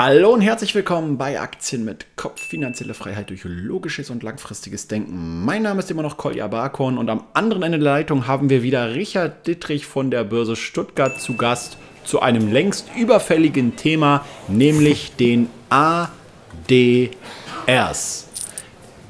Hallo und herzlich willkommen bei Aktien mit Kopf. Finanzielle Freiheit durch logisches und langfristiges Denken. Mein Name ist immer noch Kolja Barkorn und am anderen Ende der Leitung haben wir wieder Richard Dittrich von der Börse Stuttgart zu Gast zu einem längst überfälligen Thema, nämlich den ADRs.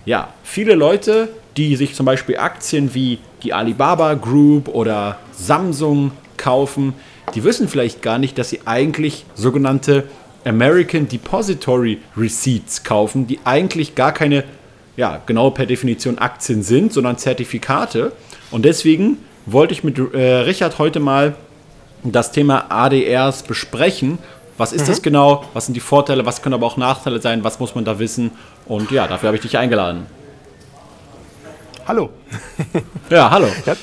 Ja, viele Leute, die sich zum Beispiel Aktien wie die Alibaba Group oder Samsung kaufen, die wissen vielleicht gar nicht, dass sie eigentlich sogenannte American Depository Receipts kaufen, die eigentlich gar keine, ja, genau per Definition Aktien sind, sondern Zertifikate. Und deswegen wollte ich mit äh, Richard heute mal das Thema ADRs besprechen. Was ist mhm. das genau? Was sind die Vorteile? Was können aber auch Nachteile sein? Was muss man da wissen? Und ja, dafür habe ich dich eingeladen. Hallo. ja, hallo. Ja.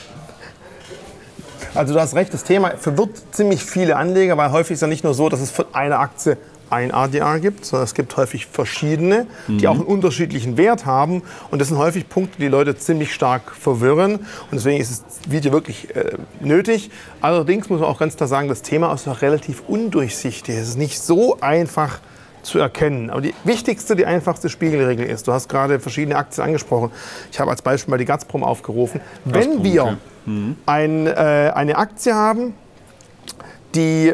Also du hast recht, das Thema verwirrt ziemlich viele Anleger, weil häufig ist ja nicht nur so, dass es von einer Aktie ein ADR gibt, sondern es gibt häufig verschiedene, die mhm. auch einen unterschiedlichen Wert haben. Und das sind häufig Punkte, die Leute ziemlich stark verwirren. Und deswegen ist das Video wirklich äh, nötig. Allerdings muss man auch ganz klar sagen, das Thema ist noch relativ undurchsichtig. Es ist nicht so einfach zu erkennen. Aber die wichtigste, die einfachste Spiegelregel ist, du hast gerade verschiedene Aktien angesprochen. Ich habe als Beispiel mal die Gazprom aufgerufen. Wenn wir okay. mhm. ein, äh, eine Aktie haben, die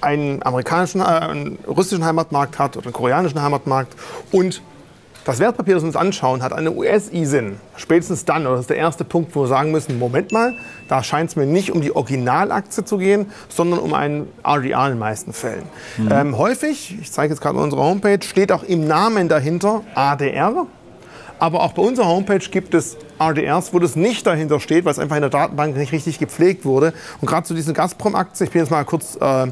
einen amerikanischen, äh, einen russischen Heimatmarkt hat oder einen koreanischen Heimatmarkt und das Wertpapier, das wir uns anschauen, hat eine US-ISIN. Spätestens dann, oder das ist der erste Punkt, wo wir sagen müssen, Moment mal, da scheint es mir nicht um die Originalaktie zu gehen, sondern um einen RDR in den meisten Fällen. Mhm. Ähm, häufig, ich zeige jetzt gerade unsere Homepage, steht auch im Namen dahinter ADR. Aber auch bei unserer Homepage gibt es RDRs, wo das nicht dahinter steht, weil es einfach in der Datenbank nicht richtig gepflegt wurde. Und gerade zu diesen Gazprom-Aktien, ich bin jetzt mal kurz äh,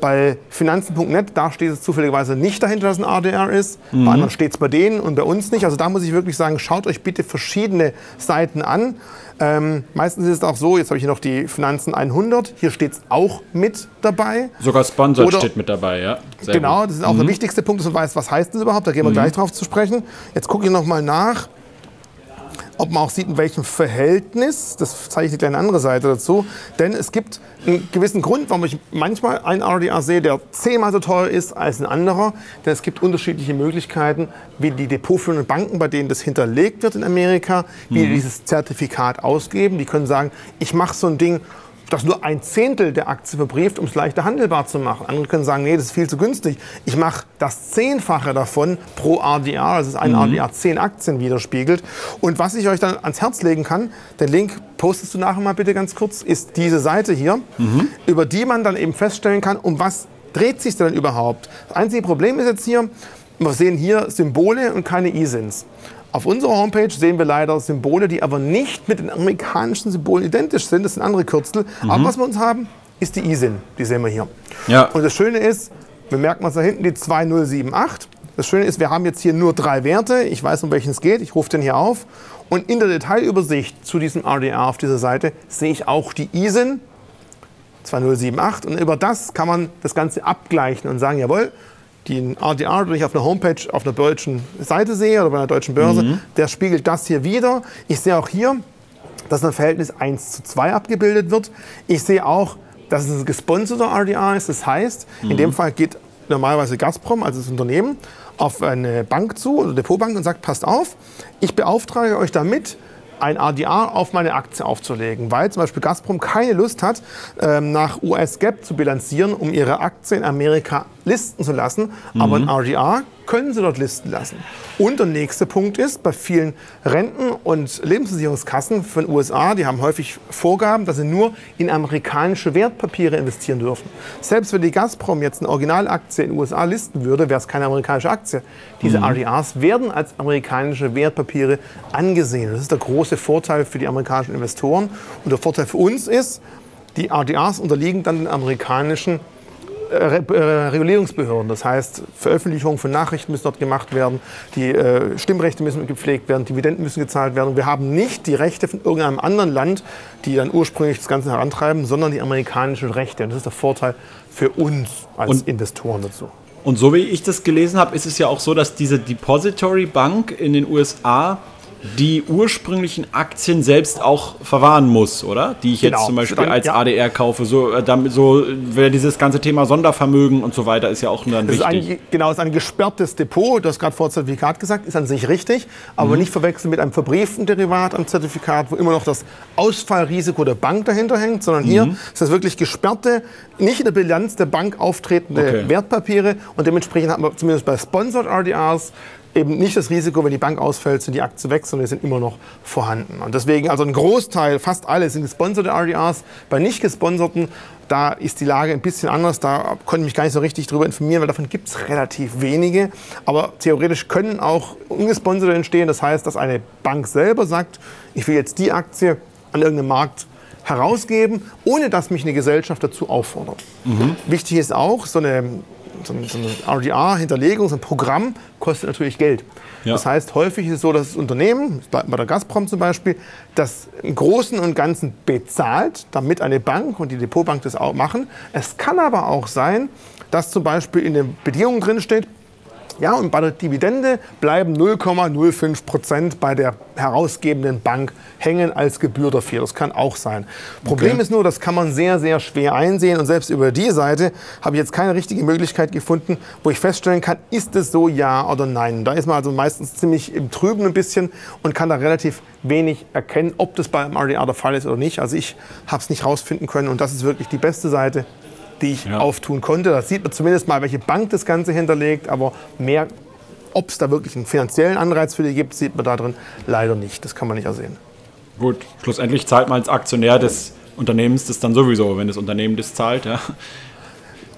bei finanzen.net, da steht es zufälligerweise nicht dahinter, dass ein RDR ist. Mhm. Bei anderen steht es bei denen und bei uns nicht. Also da muss ich wirklich sagen, schaut euch bitte verschiedene Seiten an. Ähm, meistens ist es auch so, jetzt habe ich hier noch die Finanzen 100, hier steht es auch mit dabei. Sogar Sponsored steht mit dabei, ja. Sehr genau, das ist auch mhm. der wichtigste Punkt, dass man weiß, was heißt das überhaupt, da gehen wir mhm. gleich drauf zu sprechen. Jetzt gucke ich nochmal nach ob man auch sieht, in welchem Verhältnis. Das zeige ich dir eine andere Seite dazu. Denn es gibt einen gewissen Grund, warum ich manchmal einen RDA sehe, der zehnmal so teuer ist als ein anderer. Denn es gibt unterschiedliche Möglichkeiten, wie die depotführenden Banken, bei denen das hinterlegt wird in Amerika, wie mhm. die dieses Zertifikat ausgeben. Die können sagen, ich mache so ein Ding das nur ein Zehntel der Aktie verbrieft, um es leichter handelbar zu machen. Andere können sagen, nee, das ist viel zu günstig. Ich mache das Zehnfache davon pro RDR, also ein mhm. RDR zehn Aktien widerspiegelt. Und was ich euch dann ans Herz legen kann, den Link postest du nachher mal bitte ganz kurz, ist diese Seite hier, mhm. über die man dann eben feststellen kann, um was dreht sich denn überhaupt. Das einzige Problem ist jetzt hier, wir sehen hier Symbole und keine ISINs. Auf unserer Homepage sehen wir leider Symbole, die aber nicht mit den amerikanischen Symbolen identisch sind. Das sind andere Kürzel. Mhm. Aber was wir uns haben, ist die ISIN. Die sehen wir hier. Ja. Und das Schöne ist, wir merken uns da hinten die 2078. Das Schöne ist, wir haben jetzt hier nur drei Werte. Ich weiß, um welchen es geht. Ich rufe den hier auf. Und in der Detailübersicht zu diesem RDR auf dieser Seite sehe ich auch die ISIN 2078. Und über das kann man das Ganze abgleichen und sagen, jawohl, den RDR, den ich auf einer Homepage auf einer deutschen Seite sehe oder bei einer deutschen Börse, mhm. der spiegelt das hier wieder. Ich sehe auch hier, dass ein Verhältnis 1 zu 2 abgebildet wird. Ich sehe auch, dass es ein gesponserter RDR ist. Das heißt, mhm. in dem Fall geht normalerweise Gazprom, also das Unternehmen, auf eine Bank zu oder Depotbank und sagt, passt auf, ich beauftrage euch damit, ein ADR auf meine Aktie aufzulegen, weil zum Beispiel Gazprom keine Lust hat, ähm, nach US-GAAP zu bilanzieren, um ihre Aktie in Amerika listen zu lassen. Mhm. Aber ein RDR können sie dort listen lassen. Und der nächste Punkt ist, bei vielen Renten- und Lebensversicherungskassen von den USA, die haben häufig Vorgaben, dass sie nur in amerikanische Wertpapiere investieren dürfen. Selbst wenn die Gazprom jetzt eine Originalaktie in den USA listen würde, wäre es keine amerikanische Aktie. Diese mhm. RDRs werden als amerikanische Wertpapiere angesehen. Das ist der große Vorteil für die amerikanischen Investoren. Und der Vorteil für uns ist, die RDRs unterliegen dann den amerikanischen Regulierungsbehörden. Das heißt, Veröffentlichungen von Nachrichten müssen dort gemacht werden, die äh, Stimmrechte müssen gepflegt werden, Dividenden müssen gezahlt werden. Wir haben nicht die Rechte von irgendeinem anderen Land, die dann ursprünglich das Ganze herantreiben, sondern die amerikanischen Rechte. Und das ist der Vorteil für uns als Und Investoren dazu. Und so wie ich das gelesen habe, ist es ja auch so, dass diese Depository Bank in den USA die ursprünglichen Aktien selbst auch verwahren muss, oder? Die ich Genau. jetzt zum Beispiel als ja. ADR kaufe. So, äh, damit, so wäre dieses ganze Thema Sondervermögen und so weiter ist ja auch dann Das wichtig. ein, genau, es ist ein gesperrtes Depot. Du hast gerade vor Zertifikat gesagt, ist an sich richtig, aber Mhm. nicht verwechseln mit einem verbrieften Derivat am Zertifikat, wo immer noch das Ausfallrisiko der Bank dahinter hängt, sondern hier Mhm. ist das wirklich gesperrte, nicht in der Bilanz der Bank auftretende Okay. Wertpapiere und dementsprechend hat man zumindest bei Sponsored RDRs eben nicht das Risiko, wenn die Bank ausfällt, sind die Aktien weg, sondern die sind immer noch vorhanden. Und deswegen, also ein Großteil, fast alle sind gesponserte RDRs. Bei nicht gesponserten, da ist die Lage ein bisschen anders. Da konnte ich mich gar nicht so richtig drüber informieren, weil davon gibt es relativ wenige. Aber theoretisch können auch ungesponserte entstehen. Das heißt, dass eine Bank selber sagt, ich will jetzt die Aktie an irgendeinem Markt herausgeben, ohne dass mich eine Gesellschaft dazu auffordert. Wichtig ist auch, so eine, so eine, so eine RDR-Hinterlegung, so ein Programm kostet natürlich Geld. Ja. Das heißt, häufig ist es so, dass das Unternehmen, bei der Gazprom zum Beispiel, das im Großen und Ganzen bezahlt, damit eine Bank und die Depotbank das auch machen. Es kann aber auch sein, dass zum Beispiel in den Bedingungen drin steht, ja, und bei der Dividende bleiben 0,05 Prozent bei der herausgebenden Bank hängen als Gebühr dafür. Das kann auch sein. Problem Okay. ist nur, das kann man sehr, sehr schwer einsehen. Und selbst über die Seite habe ich jetzt keine richtige Möglichkeit gefunden, wo ich feststellen kann, ist es so, ja oder nein. Da ist man also meistens ziemlich im Trüben ein bisschen und kann da relativ wenig erkennen, ob das beim RDR der Fall ist oder nicht. Also ich habe es nicht rausfinden können und das ist wirklich die beste Seite, die ich Ja. auftun konnte. Da sieht man zumindest mal, welche Bank das Ganze hinterlegt, aber mehr, ob es da wirklich einen finanziellen Anreiz für die gibt, sieht man da drin leider nicht. Das kann man nicht ersehen. Gut, schlussendlich zahlt man als Aktionär des Unternehmens das dann sowieso. Wenn das Unternehmen das zahlt, ja,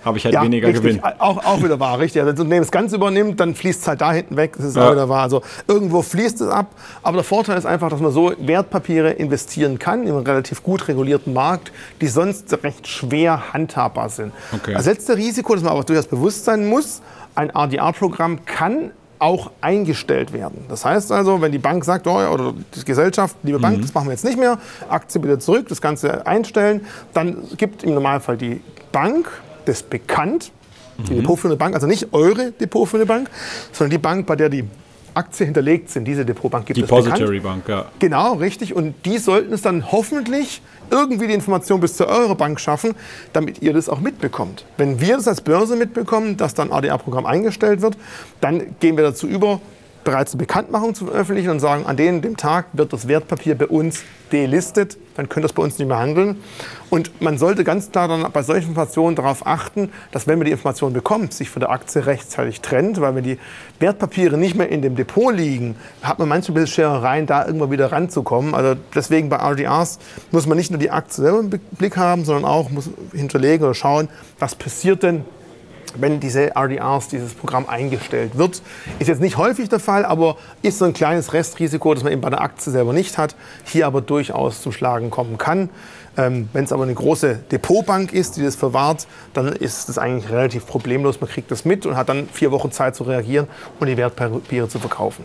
habe ich halt weniger richtig. Gewinn. Auch, auch wieder wahr, richtig. Also wenn das Unternehmen es ganz übernimmt, dann fließt es halt da hinten weg. Das ist Ja. auch wieder wahr. Also irgendwo fließt es ab. Aber der Vorteil ist einfach, dass man so Wertpapiere investieren kann in einem relativ gut regulierten Markt, die sonst recht schwer handhabbar sind. Okay. Das letzte Risiko, das man aber durchaus bewusst sein muss, ein RDR-Programm kann auch eingestellt werden. Das heißt also, wenn die Bank sagt, oh, oder die Gesellschaft, liebe Bank, das machen wir jetzt nicht mehr, Aktie bitte zurück, das Ganze einstellen, dann gibt im Normalfall die Bank das bekannt, die depotführende Bank, also nicht eure depotführende Bank, sondern die Bank, bei der die Aktien hinterlegt sind, diese Depotbank gibt es bekannt. Depository Bank, ja. Genau, richtig. Und die sollten es dann hoffentlich irgendwie die Information bis zu eurer Bank schaffen, damit ihr das auch mitbekommt. Wenn wir das als Börse mitbekommen, dass dann ADR-Programm eingestellt wird, dann gehen wir dazu über, bereits eine Bekanntmachung zu veröffentlichen und sagen, an dem, dem Tag wird das Wertpapier bei uns delistet, dann könnt ihr es bei uns nicht mehr handeln. Und man sollte ganz klar dann bei solchen Informationen darauf achten, dass wenn man die Information bekommt, sich von der Aktie rechtzeitig trennt, weil wenn die Wertpapiere nicht mehr in dem Depot liegen, hat man manchmal ein bisschen Scherereien, da irgendwann wieder ranzukommen. Also deswegen bei RDRs muss man nicht nur die Aktie selber im Blick haben, sondern auch muss hinterlegen oder schauen, was passiert denn, wenn diese RDRs, dieses Programm eingestellt wird. Ist jetzt nicht häufig der Fall, aber ist so ein kleines Restrisiko, das man eben bei der Aktie selber nicht hat, hier aber durchaus zum Schlagen kommen kann. Ähm, Wenn es aber eine große Depotbank ist, die das verwahrt, dann ist das eigentlich relativ problemlos. Man kriegt das mit und hat dann vier Wochen Zeit zu reagieren und die Wertpapiere zu verkaufen.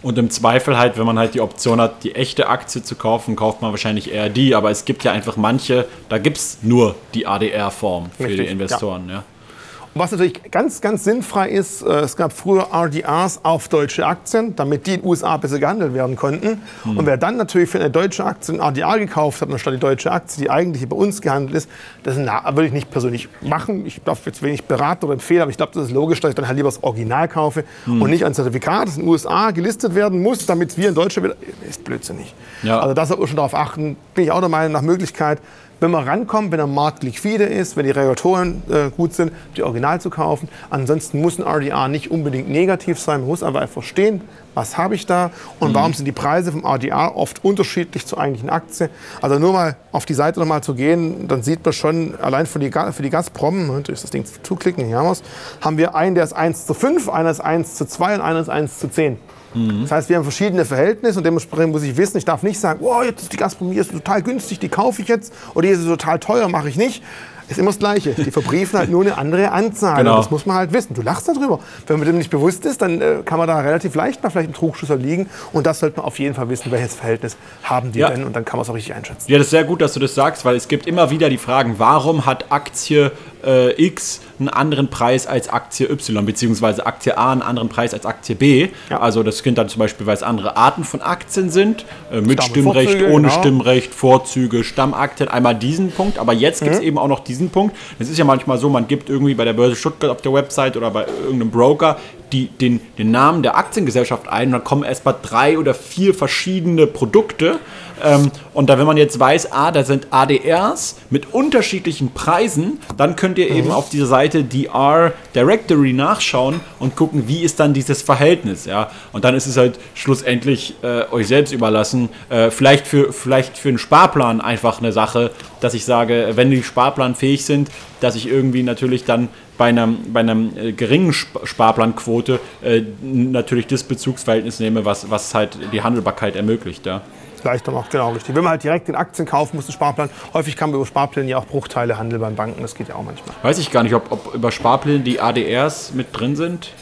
Und im Zweifel halt, wenn man halt die Option hat, die echte Aktie zu kaufen, kauft man wahrscheinlich eher die. Aber es gibt ja einfach manche, da gibt es nur die ADR-Form für Richtig, die Investoren. Ja. Und was natürlich ganz, ganz sinnfrei ist, äh, es gab früher RDRs auf deutsche Aktien, damit die in den USA besser gehandelt werden konnten. Und wer dann natürlich für eine deutsche Aktie ein RDR gekauft hat, anstatt die deutsche Aktie, die eigentlich bei uns gehandelt ist, das würde ich nicht persönlich machen. Ich darf jetzt wenig beraten oder empfehlen, aber ich glaube, das ist logisch, dass ich dann halt lieber das Original kaufe und nicht ein Zertifikat, das in den USA gelistet werden muss, damit wir in Deutschland wieder. Ist blödsinnig. Ja. Also da sollte man schon darauf achten, bin ich auch der Meinung, nach Möglichkeit, wenn man rankommt, wenn der Markt liquide ist, wenn die Regulatoren äh, gut sind, die Original zu kaufen. Ansonsten muss ein RDR nicht unbedingt negativ sein. Man muss aber einfach verstehen, was habe ich da und warum sind die Preise vom RDR oft unterschiedlich zur eigentlichen Aktie. Also nur mal auf die Seite nochmal zu gehen, dann sieht man schon, allein für die, für die Gazprom, durch das Ding zuklicken, hier haben wir's, haben wir einen, der ist 1 zu 5, einer ist 1 zu 2 und einer ist 1 zu 10. Das heißt, wir haben verschiedene Verhältnisse und dementsprechend muss ich wissen, ich darf nicht sagen, oh, jetzt ist die hier ist total günstig, die kaufe ich jetzt oder die ist total teuer, mache ich nicht. Ist immer das Gleiche. Die verbriefen halt nur eine andere Anzahl. Genau. Das muss man halt wissen. Du lachst darüber. Wenn man dem nicht bewusst ist, dann äh, kann man da relativ leicht mal vielleicht im Trugschusser liegen. Und das sollte man auf jeden Fall wissen, welches Verhältnis haben die Ja. denn. Und dann kann man es auch richtig einschätzen. Ja, das ist sehr gut, dass du das sagst, weil es gibt immer wieder die Fragen, warum hat Aktie äh, X einen anderen Preis als Aktie Y, beziehungsweise Aktie A einen anderen Preis als Aktie B. Ja. Also das sind dann zum Beispiel, weil es andere Arten von Aktien sind, äh, mit Stamm- Stimmrecht, Vorzüge, ohne genau. Stimmrecht, Vorzüge, Stammaktien, einmal diesen Punkt, aber jetzt Mhm. gibt es eben auch noch diesen Punkt. Es ist ja manchmal so, man gibt irgendwie bei der Börse Stuttgart auf der Website oder bei irgendeinem Broker die, den, den Namen der Aktiengesellschaft ein und dann kommen erst mal drei oder vier verschiedene Produkte. Ähm, und da, wenn man jetzt weiß, ah, da sind ADRs mit unterschiedlichen Preisen, dann könnt ihr eben auf dieser Seite DR Directory nachschauen und gucken, wie ist dann dieses Verhältnis. Ja? Und dann ist es halt schlussendlich äh, euch selbst überlassen. Äh, vielleicht, für, vielleicht für einen Sparplan einfach eine Sache, dass ich sage, wenn die sparplanfähig sind, dass ich irgendwie natürlich dann bei einem, bei einem äh, geringen Sp Sparplanquote äh, natürlich das Bezugsverhältnis nehme, was, was halt die Handelbarkeit ermöglicht. Ja. Leichter macht, genau richtig. Wenn man halt direkt in Aktien kaufen muss, einen Sparplan. Häufig kann man über Sparpläne ja auch Bruchteile handeln beim Banken. Das geht ja auch manchmal. Weiß ich gar nicht, ob, ob über Sparpläne die ADRs mit drin sind.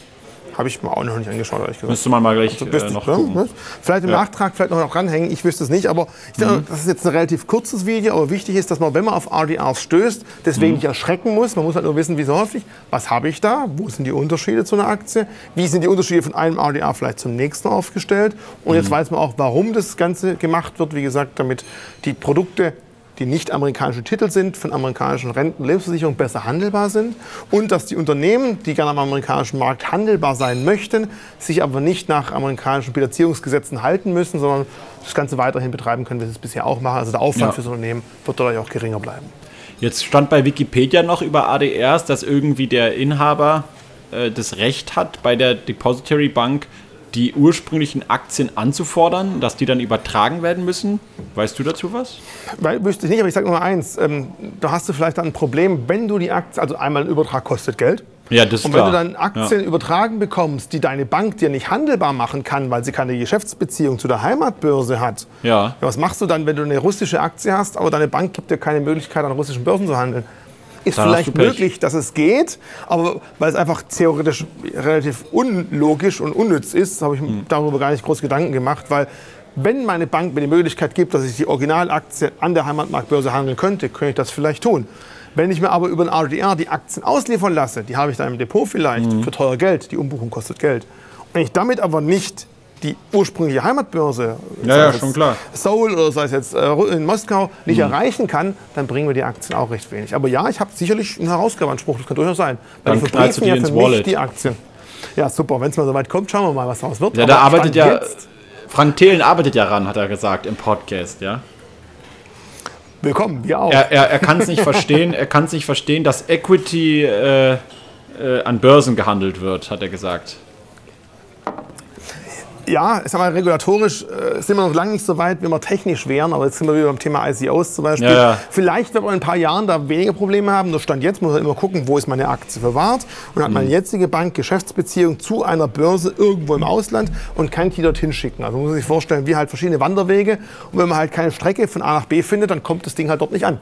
Habe ich mir auch noch nicht angeschaut, ehrlich gesagt. Müsste man mal gleich Wüsste äh, noch gucken. Ne? Vielleicht im Ja. Nachtrag vielleicht noch ranhängen, ich wüsste es nicht, aber ich denke, das ist jetzt ein relativ kurzes Video, aber wichtig ist, dass man, wenn man auf RDRs stößt, deswegen nicht erschrecken muss. Man muss halt nur wissen, wie so häufig, was habe ich da, wo sind die Unterschiede zu einer Aktie, wie sind die Unterschiede von einem RDR vielleicht zum nächsten aufgestellt und jetzt weiß man auch, warum das Ganze gemacht wird, wie gesagt, damit die Produkte die nicht amerikanische Titel sind, von amerikanischen Renten- und Lebensversicherungen besser handelbar sind und dass die Unternehmen, die gerne am amerikanischen Markt handelbar sein möchten, sich aber nicht nach amerikanischen Bilanzierungsgesetzen halten müssen, sondern das Ganze weiterhin betreiben können, wie sie es bisher auch machen. Also der Aufwand Ja. fürs Unternehmen wird dadurch auch geringer bleiben. Jetzt stand bei Wikipedia noch über ADRs, dass irgendwie der Inhaber äh, das Recht hat, bei der Depository Bank die ursprünglichen Aktien anzufordern, dass die dann übertragen werden müssen. Weißt du dazu was? Weil, wüsste ich nicht, aber ich sage nur eins, ähm, da hast du vielleicht dann ein Problem, wenn du die Aktie, also einmal ein Übertrag kostet Geld, Ja, das ist Und wenn klar. du dann Aktien übertragen bekommst, die deine Bank dir nicht handelbar machen kann, weil sie keine Geschäftsbeziehung zu der Heimatbörse hat, Ja. was machst du dann, wenn du eine russische Aktie hast, aber deine Bank gibt dir keine Möglichkeit, an russischen Börsen zu handeln? Ist Dann vielleicht möglich, dass es geht, aber weil es einfach theoretisch relativ unlogisch und unnütz ist, habe ich Hm. mir darüber gar nicht groß Gedanken gemacht, weil wenn meine Bank mir die Möglichkeit gibt, dass ich die Originalaktie an der Heimatmarktbörse handeln könnte, könnte ich das vielleicht tun. Wenn ich mir aber über ein RDR die Aktien ausliefern lasse, die habe ich dann im Depot vielleicht Mhm. für teuer Geld, die Umbuchung kostet Geld. Wenn ich damit aber nicht die ursprüngliche Heimatbörse, Ja, ja, schon klar. Seoul oder sei es jetzt äh, in Moskau, Mhm. nicht erreichen kann, dann bringen wir die Aktien auch recht wenig. Aber ja, ich habe sicherlich einen Herausgabeanspruch, das kann durchaus sein. Weil Dann die verbriefen die ja für mich Wallet. die Aktien. Ja, super. Wenn es mal so weit kommt, schauen wir mal, was daraus wird. Ja, Aber da arbeitet ja. Jetzt, Frank Thelen arbeitet ja ran, hat er gesagt im Podcast, ja. willkommen, wir auch. Er, er, er kann es nicht verstehen, er kann es nicht verstehen, dass Equity äh, äh, an Börsen gehandelt wird, hat er gesagt. Ja, ich sag mal, regulatorisch äh, sind wir noch lange nicht so weit, wie wir technisch wären, aber jetzt sind wir wieder beim Thema ICOs zum Beispiel. Ja, ja. Vielleicht wird man in ein paar Jahren da weniger Probleme haben. Nur Stand jetzt muss man immer gucken, wo ist meine Aktie verwahrt und hat Mhm. meine jetzige Bank Geschäftsbeziehung zu einer Börse irgendwo im Ausland und kann die dorthin schicken. Also man muss sich vorstellen, wie halt verschiedene Wanderwege und wenn man halt keine Strecke von A nach B findet, dann kommt das Ding halt dort nicht an.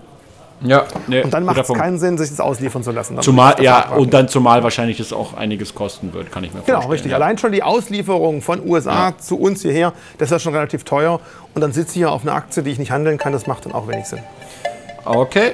Ja, nee, Und dann macht es keinen Sinn, sich das ausliefern zu lassen. Dann Zumal, ja, und dann zumal wahrscheinlich das auch einiges kosten wird, kann ich mir vorstellen. Genau, richtig. Ja. Allein schon die Auslieferung von USA Ja. zu uns hierher, das ist ja schon relativ teuer. Und dann sitze ich hier auf einer Aktie, die ich nicht handeln kann. Das macht dann auch wenig Sinn. Okay.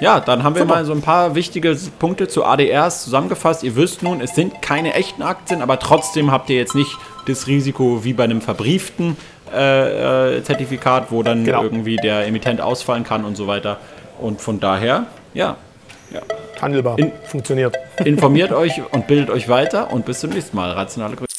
Ja, dann haben wir Super. mal so ein paar wichtige Punkte zu ADRs zusammengefasst. Ihr wisst nun, es sind keine echten Aktien, aber trotzdem habt ihr jetzt nicht das Risiko wie bei einem verbrieften äh, äh, Zertifikat, wo dann Genau. irgendwie der Emittent ausfallen kann und so weiter. Und von daher, ja, Handelbar. In- Funktioniert. informiert euch und bildet euch weiter und bis zum nächsten Mal. Rationale Grüße.